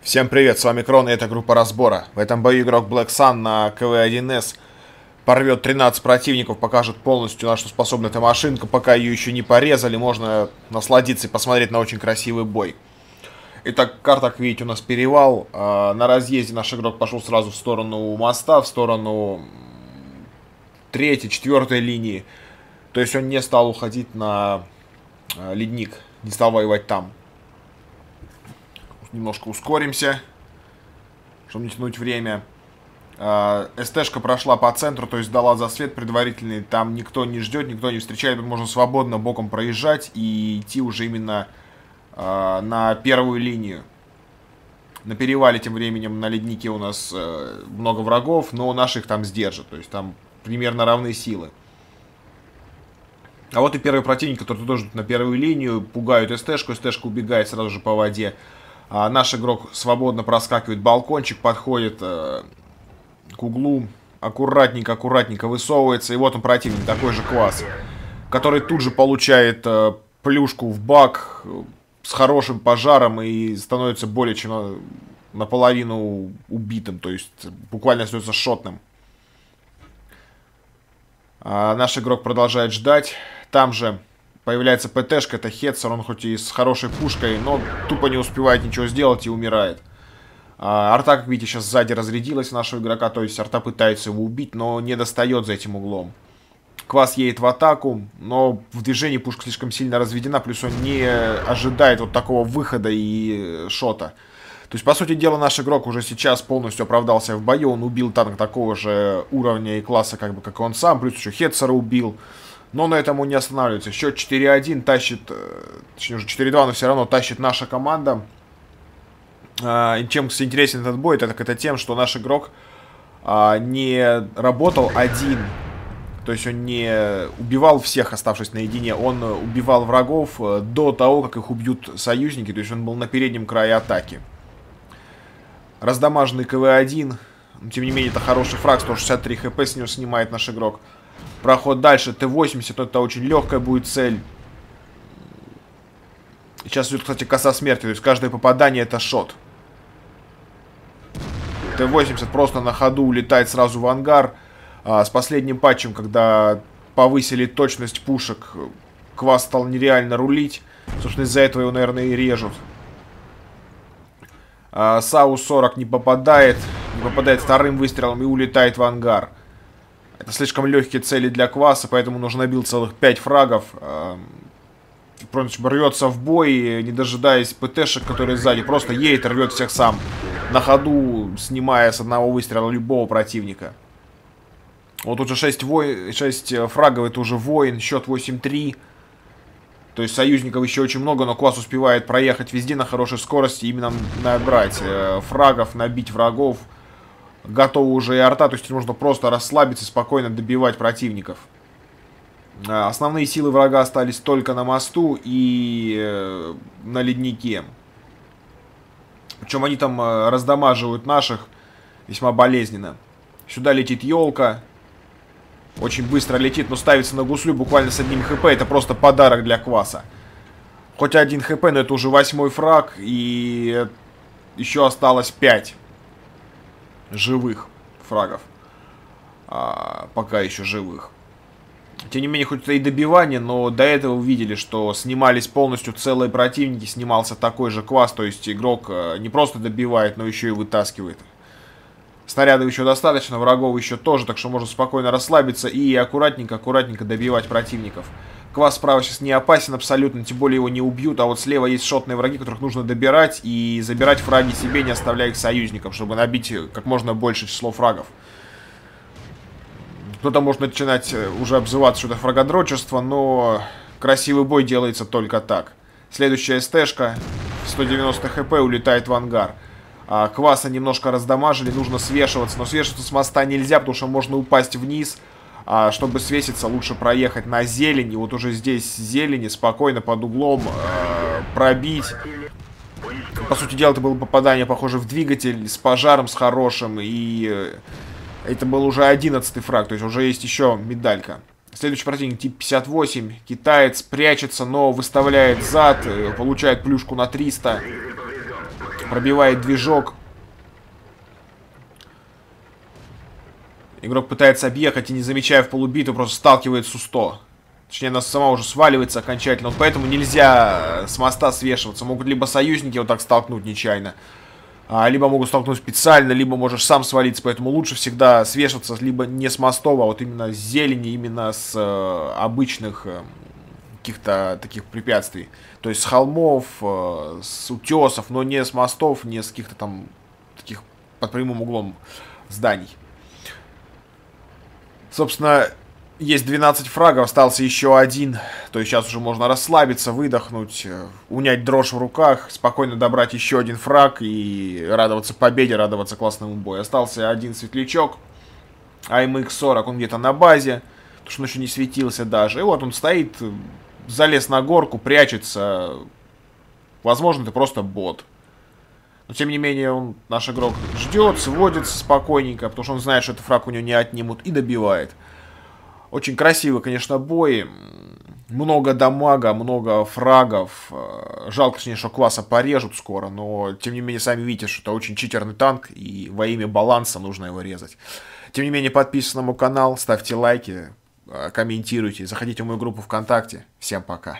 Всем привет, с вами Крон и это группа разбора. В этом бою игрок Black Sun на КВ-1С порвет 13 противников, покажет полностью, на что способна эта машинка. Пока ее еще не порезали, можно насладиться и посмотреть на очень красивый бой. Итак, карта, как видите, у нас перевал. А, на разъезде наш игрок пошел сразу в сторону моста, в сторону третьей, четвертой линии. То есть он не стал уходить на а, ледник, не стал воевать там. Немножко ускоримся, чтобы не тянуть время. А, СТшка прошла по центру, то есть дала засвет предварительный. Там никто не ждет, никто не встречает. Можно свободно боком проезжать и идти уже именно э, на первую линию. На перевале тем временем на леднике у нас э, много врагов, но наших там сдержат. То есть там примерно равные силы. А вот и первый противник, который тоже на первую линию, пугают СТшку, СТшка убегает сразу же по воде. А наш игрок свободно проскакивает балкончик, подходит э, к углу, аккуратненько, аккуратненько высовывается, и вот он противник, такой же класс, который тут же получает э, плюшку в бак, с хорошим пожаром и становится более чем наполовину убитым, то есть буквально остается шотным. А наш игрок продолжает ждать. Там же появляется ПТшка, это Хетцер, он хоть и с хорошей пушкой, но тупо не успевает ничего сделать и умирает. А, арта, как видите, сейчас сзади разрядилась нашего игрока, то есть арта пытается его убить, но не достает за этим углом. Квас едет в атаку, но в движении пушка слишком сильно разведена, плюс он не ожидает вот такого выхода и шота. То есть, по сути дела, наш игрок уже сейчас полностью оправдался в бою. Он убил танк такого же уровня и класса, как бы, как он сам. Плюс еще Хетцера убил. Но на этом он не останавливается. Счет 4-1 тащит, э, точнее уже 4-2, но все равно тащит наша команда. А, и чем интересен этот бой, так это тем, что наш игрок а, не работал один то есть он не убивал всех, оставшись наедине, он убивал врагов э, до того, как их убьют союзники, то есть он был на переднем крае атаки. Раздамаженный КВ-1, но тем не менее это хороший фраг, 163 хп с него снимает наш игрок. Проход дальше, Т-80, это очень легкая будет цель. Сейчас идет, кстати, коса смерти, то есть каждое попадание это шот. Т-80 просто на ходу улетает сразу в ангар. А, с последним патчем, когда повысили точность пушек, Квас стал нереально рулить. Собственно, из-за этого его, наверное, и режут. А, Сау-40 не попадает. Не попадает вторым выстрелом и улетает в ангар. Слишком легкие цели для Кваса, поэтому нужно набил целых 5 фрагов. А, Пронч рвется в бой, не дожидаясь ПТшек, которые сзади. Просто едет рвет всех сам. На ходу, снимая с одного выстрела любого противника. Вот уже 6, вой... 6 э, фрагов, это уже воин, счет 8-3. То есть союзников еще очень много, но класс успевает проехать везде на хорошей скорости, именно набрать э, фрагов, набить врагов. Готовы уже и арта, то есть нужно просто расслабиться, спокойно добивать противников. Э, основные силы врага остались только на мосту и э, на леднике. Причем они там э, раздамаживают наших весьма болезненно. Сюда летит елка. Очень быстро летит, но ставится на гуслю буквально с одним хп. Это просто подарок для кваса. Хоть один хп, но это уже восьмой фраг. И еще осталось 5 живых фрагов. А, пока еще живых. Тем не менее, хоть это и добивание, но до этого увидели, что снимались полностью целые противники, снимался такой же квас, то есть игрок э, не просто добивает, но еще и вытаскивает Снарядов еще достаточно, врагов еще тоже, так что можно спокойно расслабиться и аккуратненько-аккуратненько добивать противников. Квас справа сейчас не опасен абсолютно, тем более его не убьют, а вот слева есть шотные враги, которых нужно добирать и забирать фраги себе, не оставляя их союзникам, чтобы набить как можно больше число фрагов. Кто-то может начинать э, уже обзываться, что это фрагодрочество, но красивый бой делается только так. Следующая СТшка, 190 хп, улетает в ангар. А, кваса немножко раздамажили, нужно свешиваться. Но свешиваться с моста нельзя, потому что можно упасть вниз. А, чтобы свеситься, лучше проехать на зелени. Вот уже здесь зелени, спокойно под углом э, пробить. По сути дела, это было попадание, похоже, в двигатель с пожаром, с хорошим. И э, это был уже одиннадцатый фраг, то есть уже есть еще медалька. Следующий противник тип 58. Китаец прячется, но выставляет зад, э, получает плюшку на 300. пробивает движок. Игрок пытается объехать и, не замечая в полубиту, просто сталкивает Су-100. Точнее, она сама уже сваливается окончательно. Вот поэтому нельзя с моста свешиваться. Могут либо союзники вот так столкнуть нечаянно, а, либо могут столкнуть специально, либо можешь сам свалиться. Поэтому лучше всегда свешиваться либо не с мостов, а вот именно с зелени, именно с э, обычных э, каких-то таких препятствий. То есть с холмов, э, с утесов, но не с мостов, не с каких-то там таких под прямым углом зданий. Собственно, есть 12 фрагов, остался еще один. То есть сейчас уже можно расслабиться, выдохнуть, э, унять дрожь в руках, спокойно добрать еще один фраг и радоваться победе, радоваться классному бою. Остался один светлячок, AMX-40, он где-то на базе, потому что он еще не светился даже. И вот он стоит, залез на горку, прячется. Возможно, это просто бот. Но, тем не менее, он, наш игрок ждет, сводится спокойненько, потому что он знает, что этот фраг у него не отнимут, и добивает. Очень красивый, конечно, бой. Много дамага, много фрагов. Э, жалко, конечно, что класса порежут скоро, но, тем не менее, сами видите, что это очень читерный танк, и во имя баланса нужно его резать. Тем не менее, подписывайтесь на мой канал, ставьте лайки, э, комментируйте, заходите в мою группу ВКонтакте. Всем пока.